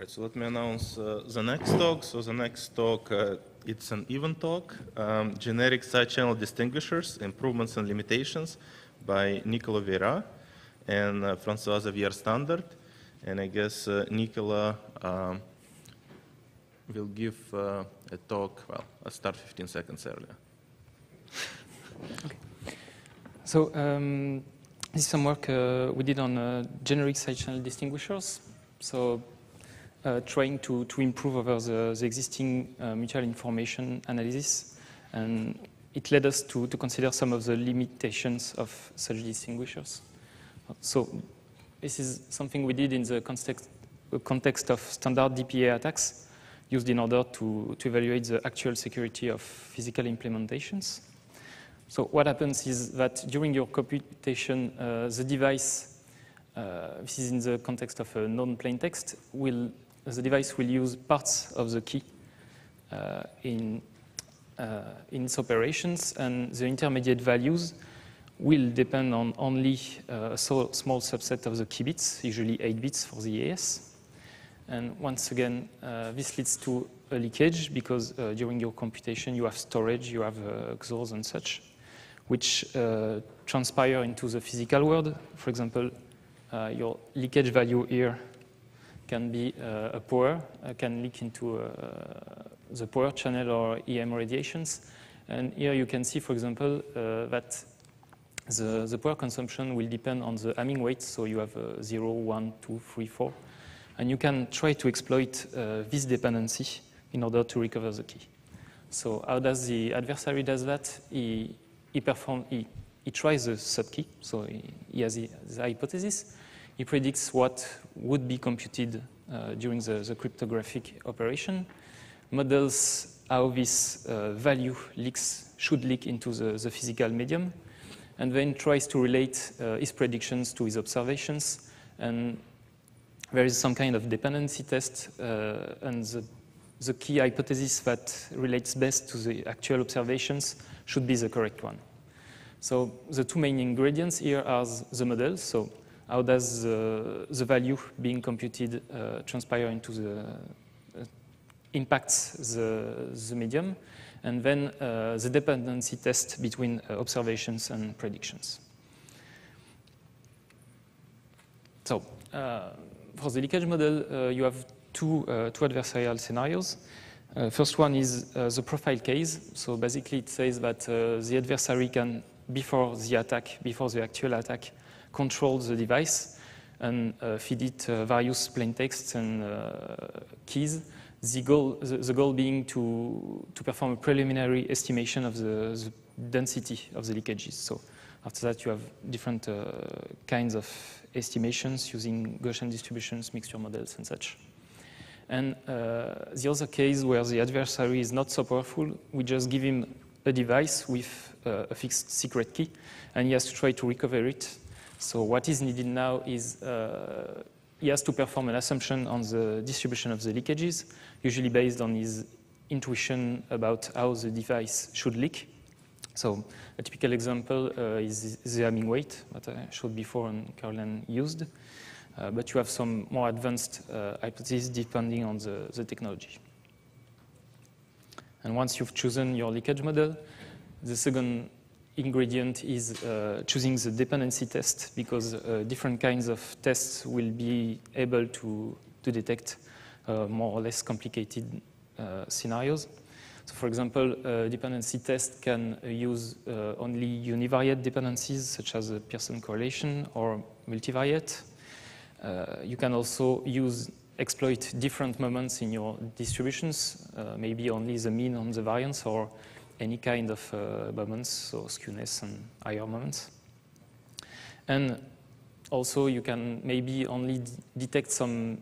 Right, so let me announce uh, the next talk. So the next talk, uh, it's an event talk, um, Generic Side Channel Distinguishers, Improvements and Limitations by Nicola Veyrat and uh, François Xavier Standaert. And I guess uh, Nicola um, will give uh, a talk, well, I'll start 15 seconds earlier. okay. So um, this is some work uh, we did on uh, generic side channel distinguishers. So uh, trying to, to improve over the, the existing uh, mutual information analysis. And it led us to, to consider some of the limitations of such distinguishers. So this is something we did in the context, context of standard DPA attacks used in order to, to evaluate the actual security of physical implementations. So what happens is that during your computation, uh, the device, uh, this is in the context of a known-plaintext, will the device will use parts of the key uh, in, uh, in its operations, and the intermediate values will depend on only uh, a so small subset of the key bits, usually 8 bits for the AES. And once again, uh, this leads to a leakage because uh, during your computation you have storage, you have XORs and such, which transpire into the physical world. For example, your leakage value here can be uh, a power, uh, can leak into uh, the power channel or EM radiations. And here you can see, for example, that the, the power consumption will depend on the Hamming weight. So you have 0, 1, 2, 3, 4. And you can try to exploit this dependency in order to recover the key. So how does the adversary does that? He, he, perform, he, he tries the subkey, so he, he has the hypothesis, he predicts what would be computed uh, during the, the, cryptographic operation, models how this uh, value leaks should leak into the, the, physical medium, and then tries to relate uh, his predictions to his observations. And there is some kind of dependency test, and the, the key hypothesis that relates best to the actual observations should be the correct one. So the two main ingredients here are the models. So how does the, the value being computed uh, transpire into the uh, impacts the, the medium, and then uh, the dependency test between uh, observations and predictions. So uh, for the leakage model, uh, you have two, two adversarial scenarios. first one is the profile case. So basically it says that the adversary can, before the attack, before the actual attack, control the device and uh, feed it uh, various plain texts and uh, keys. The goal, the, the, goal being to, to perform a preliminary estimation of the, the, density of the leakages. So after that, you have different kinds of estimations using Gaussian distributions, mixture models, and such. And uh, the other case where the adversary is not so powerful, we just give him a device with uh, a fixed secret key, and he has to try to recover it so what is needed now is uh, he has to perform an assumption on the distribution of the leakages, usually based on his intuition about how the device should leak. So a typical example uh, is the Hamming weight that I showed before and Caroline used. Uh, but you have some more advanced uh, hypotheses depending on the, the technology. And once you've chosen your leakage model, the second ingredient is uh, choosing the dependency test because uh, different kinds of tests will be able to, to detect uh, more or less complicated uh, scenarios. So for example, a dependency test can use uh, only univariate dependencies such as a Pearson correlation or multivariate. Uh, you can also use exploit different moments in your distributions, maybe only the mean on the variance or any kind of uh, moments, so skewness and higher moments. And also you can maybe only detect some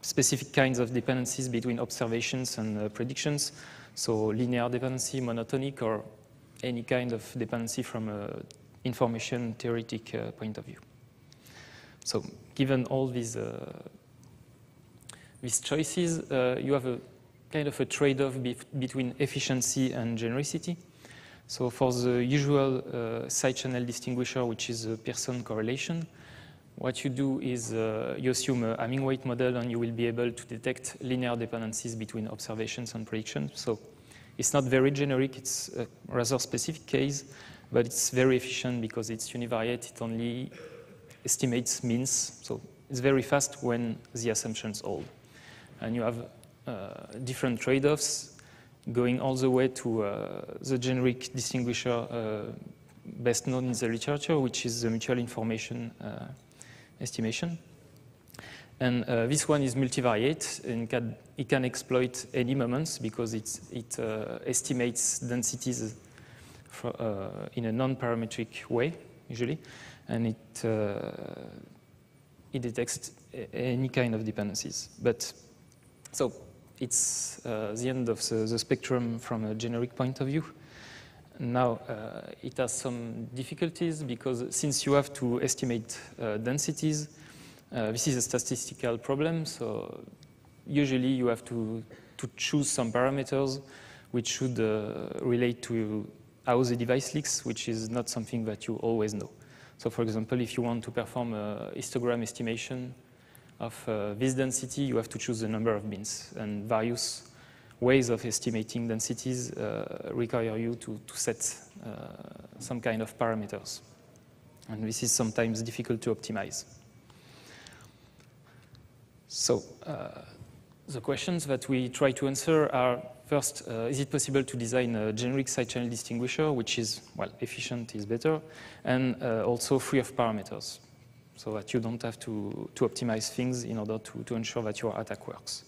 specific kinds of dependencies between observations and uh, predictions, so linear dependency, monotonic, or any kind of dependency from an information theoretic uh, point of view. So given all these, uh, these choices, uh, you have a kind of a trade-off be between efficiency and genericity. So for the usual uh, side channel distinguisher, which is a Pearson correlation, what you do is uh, you assume a Hamming weight model and you will be able to detect linear dependencies between observations and predictions. So it's not very generic, it's a rather specific case, but it's very efficient because it's univariate, it only estimates means. So it's very fast when the assumptions hold. And you have different trade-offs going all the way to uh, the generic distinguisher uh, best known in the literature, which is the mutual information uh, estimation. And uh, this one is multivariate and can, it can exploit any moments because it uh, estimates densities for, uh, in a non-parametric way, usually, and it, uh, it detects any kind of dependencies. But so it's uh, the end of the, the, spectrum from a generic point of view. Now, uh, it has some difficulties because since you have to estimate densities, uh, this is a statistical problem, so usually you have to, to choose some parameters which should relate to how the device leaks, which is not something that you always know. So for example, if you want to perform a histogram estimation of uh, this density, you have to choose the number of bins. And various ways of estimating densities uh, require you to, to set uh, some kind of parameters. And this is sometimes difficult to optimize. So uh, the questions that we try to answer are first, uh, is it possible to design a generic side channel distinguisher, which is, well, efficient is better, and uh, also free of parameters, so that you don't have to, to optimize things in order to, to ensure that your attack works.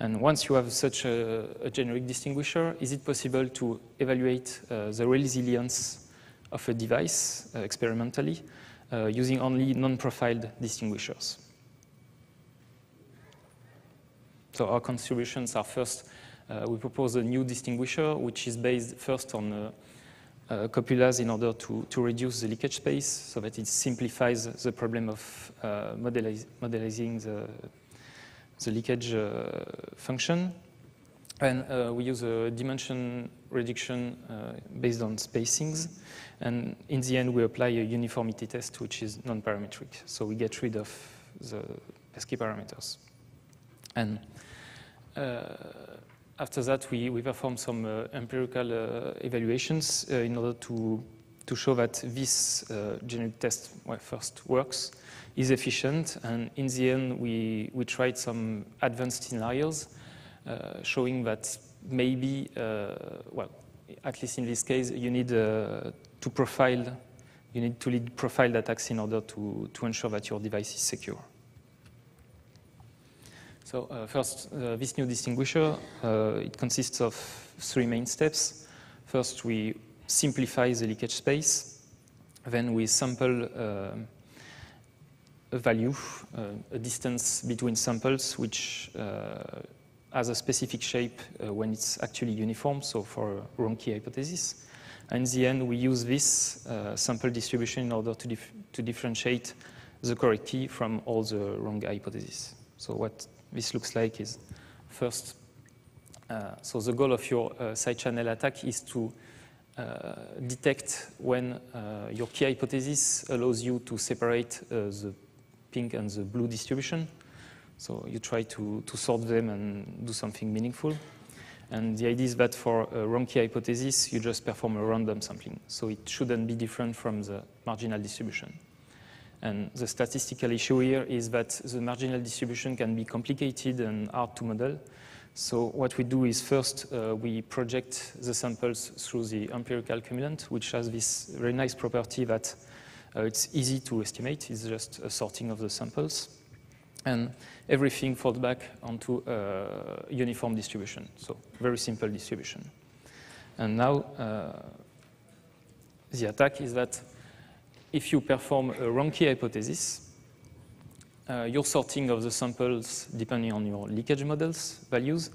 And once you have such a, a generic distinguisher, is it possible to evaluate uh, the resilience of a device uh, experimentally uh, using only non-profiled distinguishers? So our contributions are first, uh, we propose a new distinguisher, which is based first on uh, copulas in order to, to reduce the leakage space so that it simplifies the problem of uh, modeliz modelizing the, the leakage uh, function. And uh, we use a dimension reduction uh, based on spacings. And in the end, we apply a uniformity test, which is non-parametric. So we get rid of the pesky parameters. And uh, after that, we, we perform some uh, empirical uh, evaluations uh, in order to, to show that this uh, generic test well, first works, is efficient, and in the end, we, we tried some advanced scenarios uh, showing that maybe, well, at least in this case, you need to profile you need to lead profiled attacks in order to, to ensure that your device is secure. So uh, first, uh, this new distinguisher, uh, it consists of three main steps. First, we simplify the leakage space. Then we sample uh, a value, uh, a distance between samples, which uh, has a specific shape when it's actually uniform, so for a wrong key hypothesis. And in the end, we use this sample distribution in order to, dif to differentiate the correct key from all the wrong hypotheses. So what this looks like is first, uh, so the goal of your uh, side channel attack is to uh, detect when your key hypothesis allows you to separate the pink and the blue distribution. So you try to, to sort them and do something meaningful. And the idea is that for a wrong key hypothesis, you just perform a random sampling. So it shouldn't be different from the marginal distribution. And the statistical issue here is that the marginal distribution can be complicated and hard to model. So what we do is first uh, we project the samples through the empirical cumulant, which has this very nice property that uh, it's easy to estimate. It's just a sorting of the samples. And everything falls back onto a uniform distribution, so very simple distribution. And now uh, the attack is that if you perform a wrong key hypothesis, uh, your sorting of the samples, depending on your leakage models values,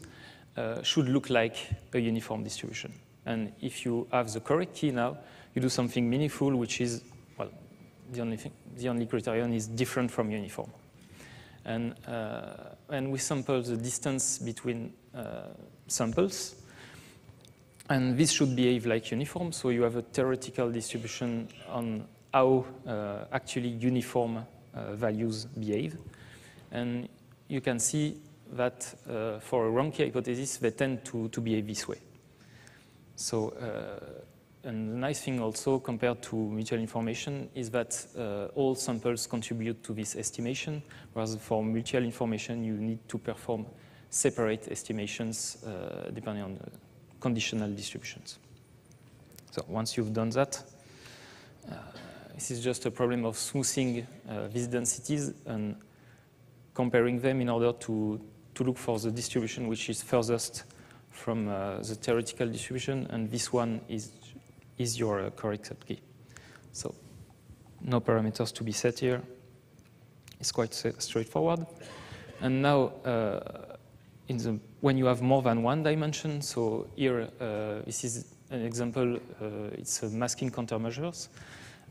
uh, should look like a uniform distribution. And if you have the correct key now, you do something meaningful, which is, well, the only, thing, the only criterion is different from uniform. And, uh, and we sample the distance between uh, samples, and this should behave like uniform, so you have a theoretical distribution on how uh, actually uniform uh, values behave. And you can see that uh, for a key hypothesis, they tend to, to behave this way. So, and the nice thing also compared to mutual information is that uh, all samples contribute to this estimation, whereas for mutual information, you need to perform separate estimations uh, depending on conditional distributions. So once you've done that, uh, this is just a problem of smoothing uh, these densities and comparing them in order to, to look for the distribution which is furthest from uh, the theoretical distribution, and this one is, is your uh, correct subkey. So no parameters to be set here. It's quite straightforward. And now, uh, in the, when you have more than one dimension, so here, uh, this is an example, uh, it's masking countermeasures,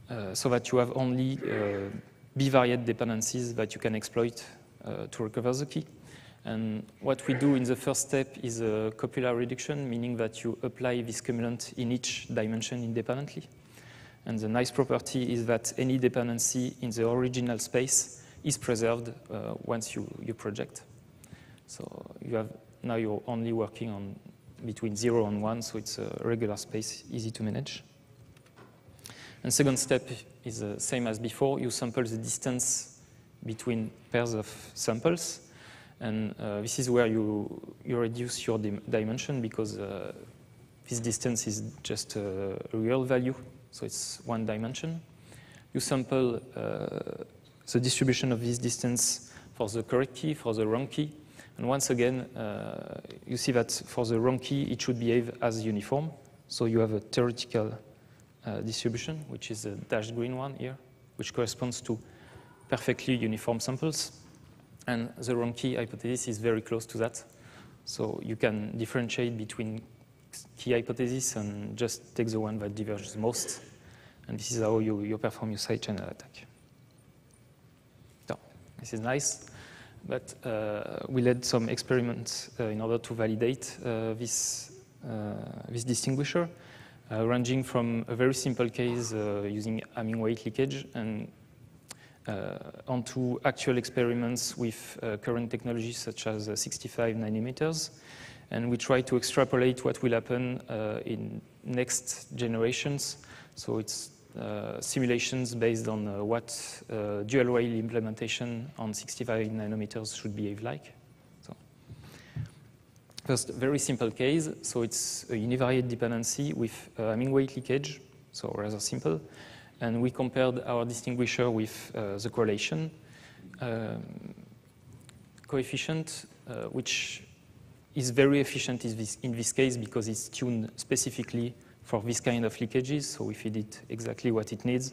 Uh, so that you have only uh, bivariate dependencies that you can exploit uh, to recover the key. And what we do in the first step is a copula reduction, meaning that you apply this cumulant in each dimension independently. And the nice property is that any dependency in the original space is preserved uh, once you, you project. So you have now you're only working on between zero and one, so it's a regular space, easy to manage. And second step is the same as before. You sample the distance between pairs of samples and uh, this is where you, you reduce your dim dimension because uh, this distance is just a real value, so it's one dimension. You sample uh, the distribution of this distance for the correct key, for the wrong key, and once again, uh, you see that for the wrong key, it should behave as uniform. So you have a theoretical uh, distribution, which is a dashed green one here, which corresponds to perfectly uniform samples. And the wrong key hypothesis is very close to that. So you can differentiate between key hypothesis and just take the one that diverges most. And this is how you, you perform your side channel attack. So this is nice, but uh, we led some experiments uh, in order to validate uh, this, uh, this distinguisher, uh, ranging from a very simple case uh, using Hamming weight leakage and uh, onto actual experiments with uh, current technologies such as uh, 65 nanometers. And we try to extrapolate what will happen in next generations. So it's uh, simulations based on uh, what uh, dual rail implementation on 65 nanometers should behave like. First, very simple case. So it's a univariate dependency with Hamming weight leakage, so rather simple and we compared our distinguisher with uh, the correlation um, coefficient, uh, which is very efficient in this, in this case because it's tuned specifically for this kind of leakages, so we feed it exactly what it needs,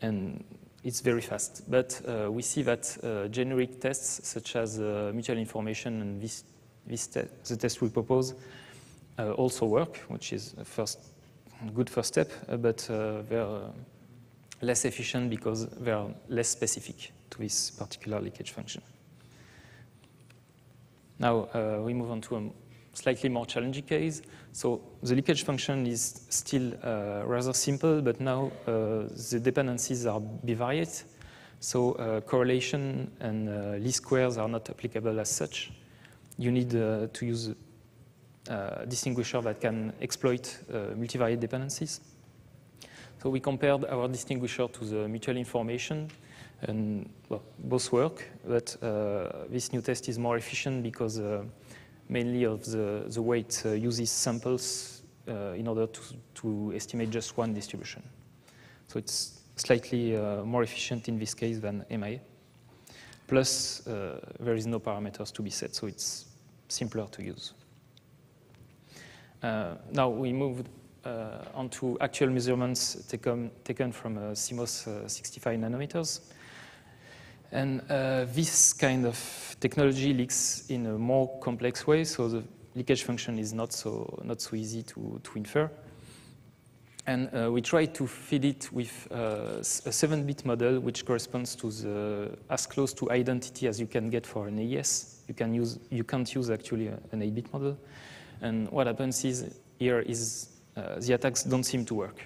and it's very fast. But uh, we see that uh, generic tests, such as uh, mutual information and this, this te the test we propose, uh, also work, which is a first good first step, uh, but uh, they're uh, less efficient because they are less specific to this particular leakage function. Now we move on to a slightly more challenging case. So the leakage function is still uh, rather simple, but now uh, the dependencies are bivariate. So uh, correlation and least squares are not applicable as such. You need to use uh, distinguisher that can exploit uh, multivariate dependencies. So we compared our distinguisher to the mutual information, and well, both work, but uh, this new test is more efficient because mainly of the, the weight uses samples in order to, to estimate just one distribution. So it's slightly uh, more efficient in this case than MIA. Plus, uh, there is no parameters to be set, so it's simpler to use. Uh, now we move uh, onto actual measurements taken, taken from uh, CMOS 65 nanometers. And this kind of technology leaks in a more complex way, so the leakage function is not so, not so easy to, to infer. And uh, we try to feed it with uh, a 7-bit model, which corresponds to the, as close to identity as you can get for an AES. You, can use, you can't use actually an 8-bit model. And what happens is here is uh, the attacks don't seem to work.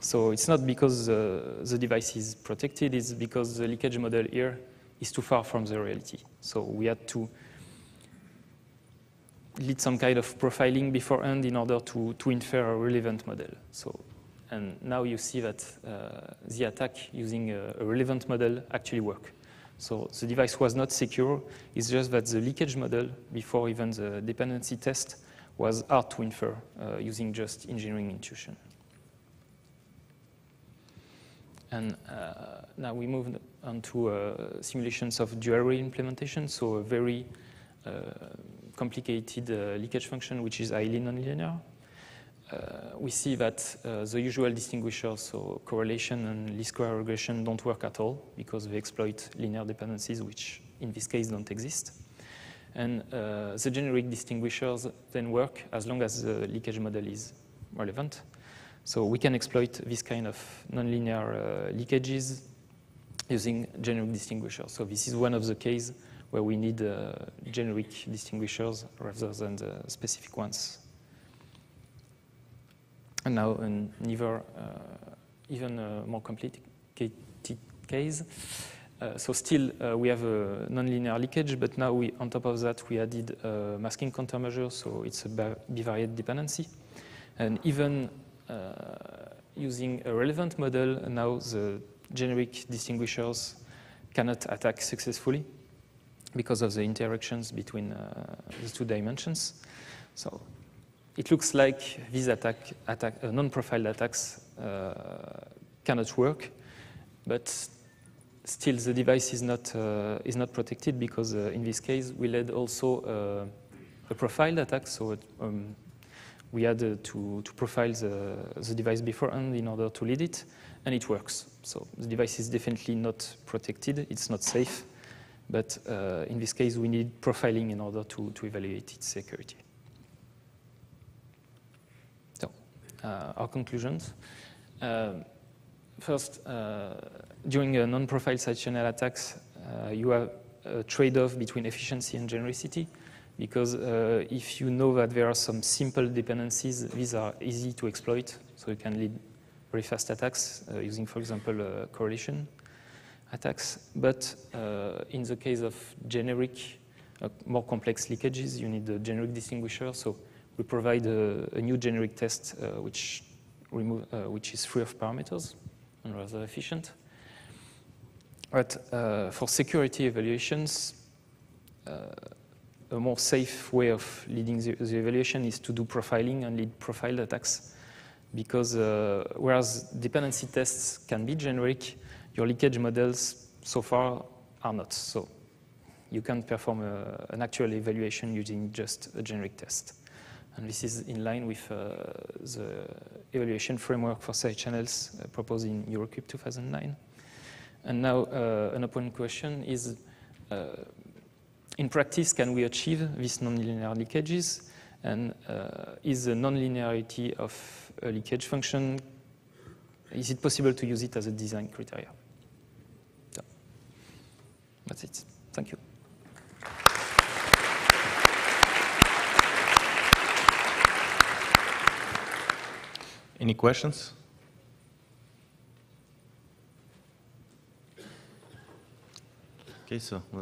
So it's not because uh, the device is protected, it's because the leakage model here is too far from the reality. So we had to lead some kind of profiling beforehand in order to, to infer a relevant model. So, and now you see that uh, the attack using a, a relevant model actually worked. So the device was not secure, it's just that the leakage model before even the dependency test was hard to infer uh, using just engineering intuition. And uh, now we move on to uh, simulations of dual implementation, so a very uh, complicated uh, leakage function which is highly nonlinear. Uh, we see that uh, the usual distinguishers, so correlation and least square regression, don't work at all because they exploit linear dependencies, which in this case don't exist. And uh, the generic distinguishers then work as long as the leakage model is relevant. So we can exploit this kind of nonlinear uh, leakages using generic distinguishers. So this is one of the cases where we need uh, generic distinguishers rather than the specific ones. And now an even, uh, even a more complicated case. Uh, so still, uh, we have a nonlinear leakage, but now we, on top of that, we added a masking countermeasure, so it's a bivariate dependency. And even uh, using a relevant model, now the generic distinguishers cannot attack successfully because of the interactions between uh, the two dimensions. So it looks like these attack, attack, uh, non-profiled attacks uh, cannot work, but still the device is not, uh, is not protected because uh, in this case we led also uh, a profiled attack, so um, we had to, to profile the, the device beforehand in order to lead it, and it works. So the device is definitely not protected, it's not safe, but uh, in this case, we need profiling in order to, to evaluate its security. So, uh, our conclusions. Uh, first, uh, during a non-profile side channel attacks, uh, you have a trade-off between efficiency and genericity because uh, if you know that there are some simple dependencies, these are easy to exploit, so you can lead very fast attacks using, for example, correlation attacks. But uh, in the case of generic, uh, more complex leakages, you need a generic distinguisher. So we provide a, a new generic test uh, which, remove, uh, which is free of parameters and rather efficient. But uh, for security evaluations, uh, a more safe way of leading the, the, evaluation is to do profiling and lead profiled attacks. Because whereas dependency tests can be generic, your leakage models so far are not. So you can perform a, an actual evaluation using just a generic test. And this is in line with uh, the evaluation framework for side channels uh, proposed in Eurocrypt 2009. And now uh, an open question is, uh, in practice, can we achieve these nonlinear leakages? And uh, is the nonlinearity of a leakage function, is it possible to use it as a design criteria? That's it. Thank you. Any questions? Okay, so let's